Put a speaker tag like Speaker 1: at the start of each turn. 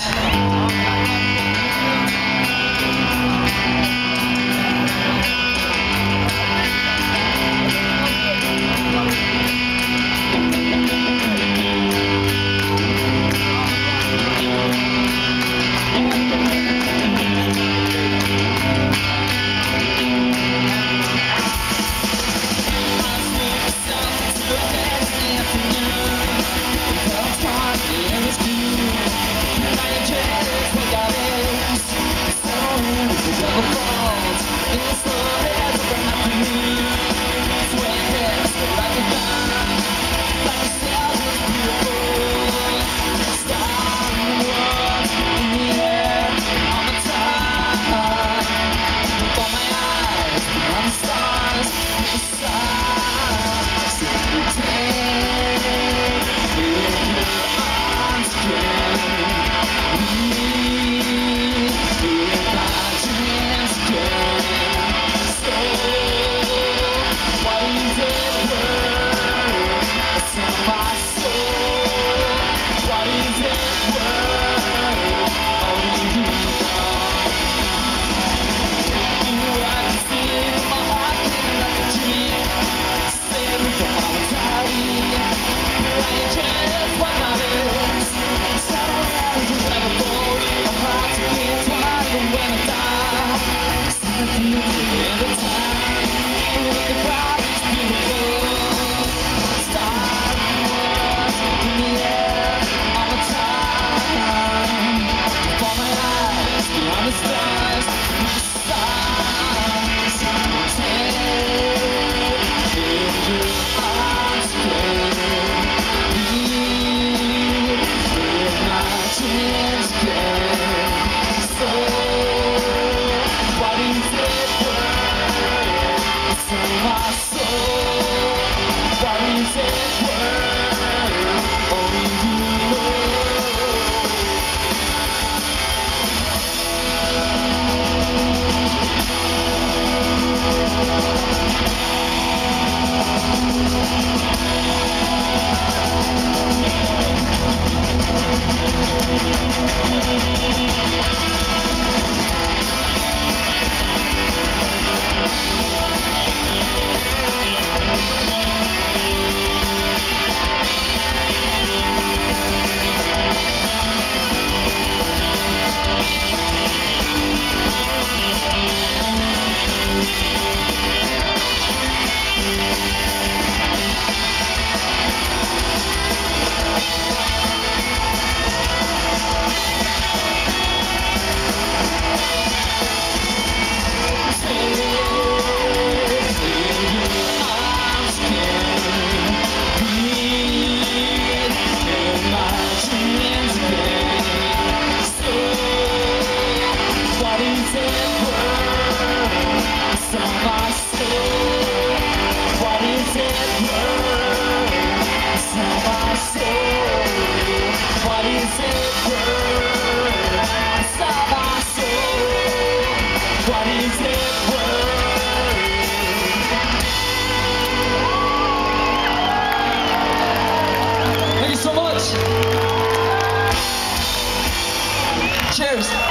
Speaker 1: Thank time. Thank you so much. Cheers.